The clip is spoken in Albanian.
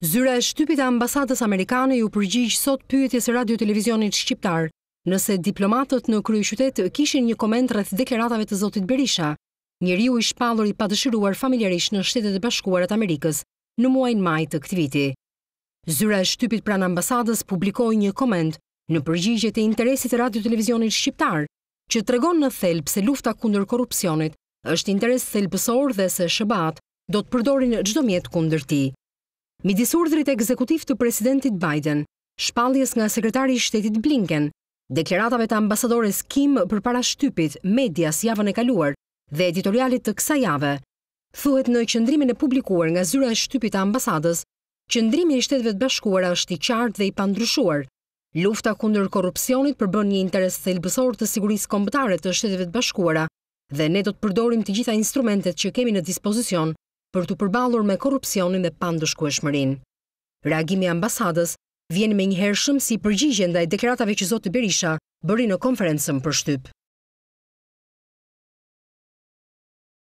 Zyra e shtypit e ambasadës amerikane iu përgjigj sot pyetjes së Radio Televizionit Shqiptar nëse diplomatët në kryeqytet kishin një koment rreth deklaratave të zotit Berisha, njeriu i shpallur i padëshiruar familjarisht në Shtetet e Bashkuara të Amerikës në muajin maj të këtij viti. Zyra e shtypit pranë ambasadës publikoi një koment në përgjigje të interesit të Radio Televizionit Shqiptar, që tregon në thelb se lufta kundër korrupsionit është interes thelbësor dhe se SHBA-të do të përdorin çdo mjet kundër tij. Midis urdhrit ekzekutiv të Presidentit Biden, shpalljes nga Sekretari i Shtetit Blinken, deklaratave të ambasadores Kim përpara shtypit, medias javën e kaluar dhe editorialit të kësaj jave, thuhet në qëndrimin e publikuar nga zyra e shtypit të ambasadës, qëndrimi i Shteteve të Bashkuara është i qartë dhe i pandryshuar, Lufta kundër korrupsionit përbën një interes thelbësor të sigurisë kombëtare të Shteteve të Bashkuara dhe ne do të përdorim të gjitha instrumentet që kemi në dispozicion për t'u përballur me korrupsionin dhe pandëshkueshmërinë. Reagimi i ambasadës vjen i menjëhershëm si përgjigje ndaj deklaratave që zoti Berisha bëri në konferencën për shtyp.